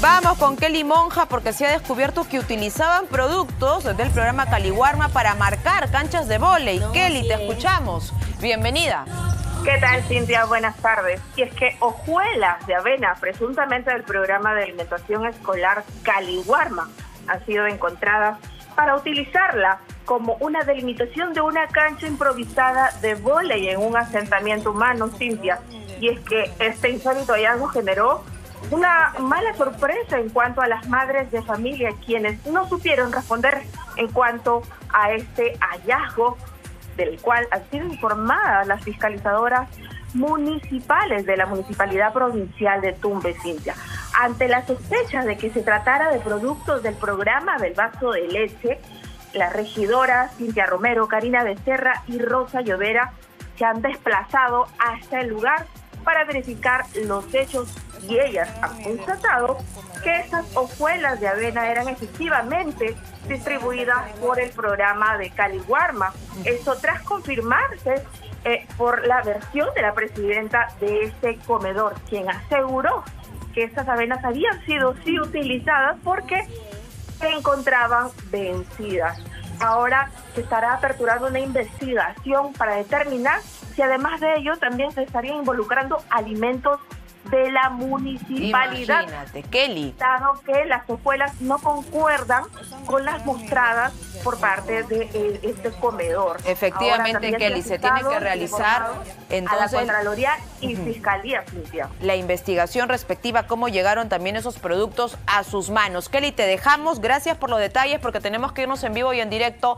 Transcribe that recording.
Vamos con Kelly Monja porque se ha descubierto que utilizaban productos del programa Caliwarma para marcar canchas de volei. Kelly, te escuchamos. Bienvenida. ¿Qué tal, Cintia? Buenas tardes. Y es que hojuelas de avena, presuntamente del programa de alimentación escolar Caliwarma, han sido encontradas para utilizarla como una delimitación de una cancha improvisada de volei en un asentamiento humano, Cintia. Y es que este insólito hallazgo generó una mala sorpresa en cuanto a las madres de familia, quienes no supieron responder en cuanto a este hallazgo, del cual han sido informadas las fiscalizadoras municipales de la Municipalidad Provincial de Tumbe, Cintia. Ante la sospecha de que se tratara de productos del programa del vaso de leche, las regidoras Cintia Romero, Karina Becerra y Rosa Llovera se han desplazado hasta el lugar para verificar los hechos y ellas han constatado que esas hojuelas de avena eran efectivamente distribuidas por el programa de Caliwarma. Esto tras confirmarse eh, por la versión de la presidenta de este comedor, quien aseguró que estas avenas habían sido sí utilizadas porque se encontraban vencidas. Ahora se estará aperturando una investigación para determinar si además de ello también se estarían involucrando alimentos de la municipalidad. Imagínate, Kelly. Dado que las escuelas no concuerdan con las mostradas por parte de eh, este comedor. Efectivamente, Kelly, se tiene que realizar entonces a la Contraloría y Fiscalía, Cintia. La investigación respectiva, cómo llegaron también esos productos a sus manos. Kelly, te dejamos. Gracias por los detalles porque tenemos que irnos en vivo y en directo.